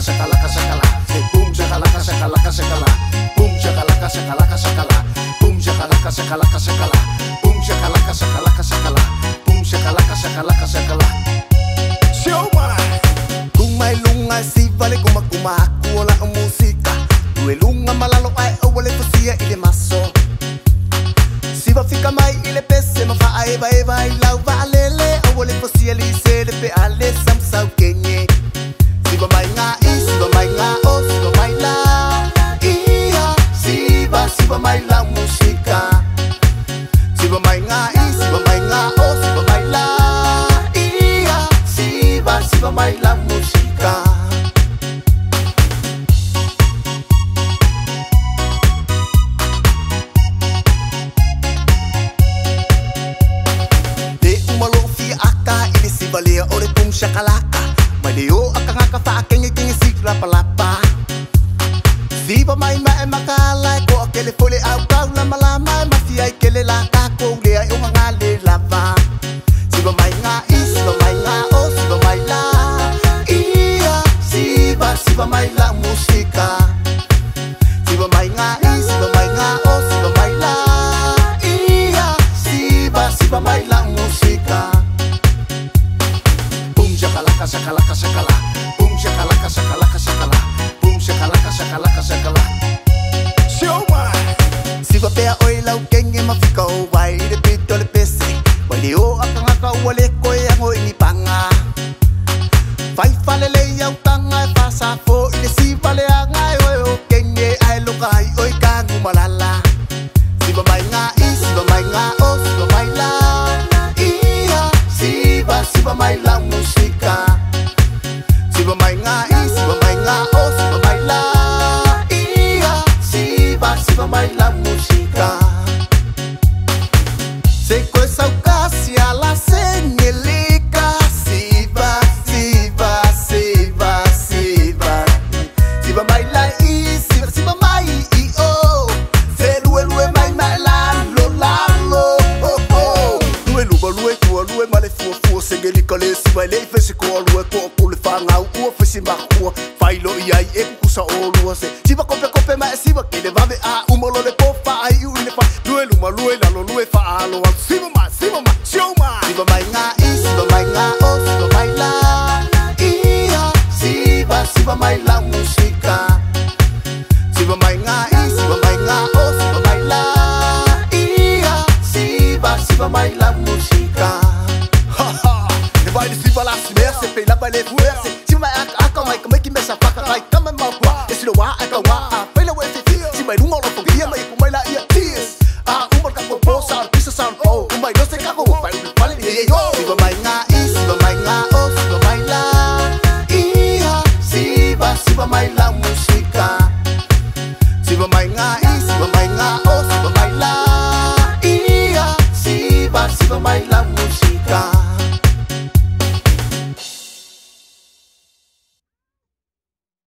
shakalaka shakalaka shakala. Say boom shakalaka shakalaka shakala. Boom shakalaka shakalaka shakala. Boom shakalaka shakalaka shakala. Boom shakalaka shakalaka shakala. Boom shakalaka shakalaka shakala. Siva mai ma e makala ko akele fole au kau lama lama ma fi ai kele la ka ko le ai unga ngale lava. Siva mai nga i siva mai nga o siva mai la Ia siva siva mai la musika Siva mai nga i siva mai nga o siva mai la Ia siva siva mai la musika Boom shakalaka shakalaka shakala. Shakalaka shakalaka shakalaka shakala. Show man. Siva pea oi lau kenge mafika o wai de pito le pese Wali o aka ngaka wale koe ango ini panga Fai fale le iau tanga e pasa fo Ile si vale anga e oi o kenge ai loka ai oi kangu malala Siva mai nga i, siva mai nga o, siva mai la Ia, siva, siva mai la ua e lei fesikoalua e koʻakule fagaukua fesimakua failoʻi ai e kukusa olua se sivakopekope ma e siva kele vaveā uma o lo le po faaiʻu i le fa lue lumalue lalolue faaaloalu siva ma siva ma sioma siva mai gaʻi siva mai gaʻo siva mai laia siva siva mai lau musika siva mai gaʻi siva mai o siva mai laia siva siva mai lau musika vai se balançar Merci pela balé verse Si mai ak ak mai kamai ki mesa faka Ai kama ma kwa Esi lo wa ak wa A pela we se tia Si mai rungo lo fogia mai kumai la ia tias A umar ka popo sa artisa sa po Umai no se kago Pai umi pali ni ye yo. Siva mai nga i Siva mai nga o Siva mai la Ia Siva Siva mai la musika Siva mai nga i Siva mai nga o Siva mai la. Ia Siva Siva mai la musika